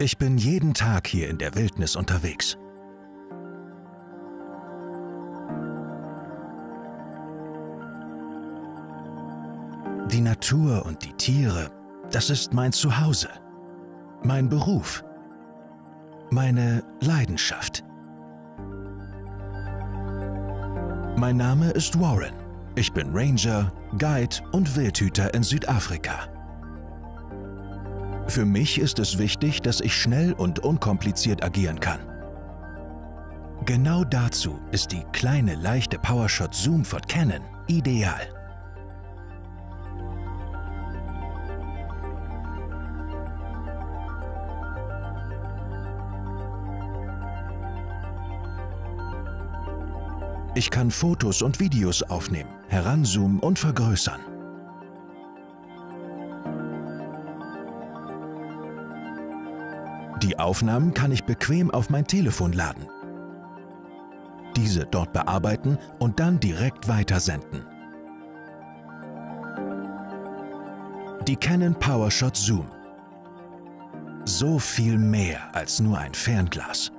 Ich bin jeden Tag hier in der Wildnis unterwegs. Die Natur und die Tiere, das ist mein Zuhause, mein Beruf, meine Leidenschaft. Mein Name ist Warren. Ich bin Ranger, Guide und Wildhüter in Südafrika. Für mich ist es wichtig, dass ich schnell und unkompliziert agieren kann. Genau dazu ist die kleine leichte PowerShot Zoom von Canon ideal. Ich kann Fotos und Videos aufnehmen, heranzoomen und vergrößern. Die Aufnahmen kann ich bequem auf mein Telefon laden, diese dort bearbeiten und dann direkt weitersenden. Die Canon PowerShot Zoom. So viel mehr als nur ein Fernglas.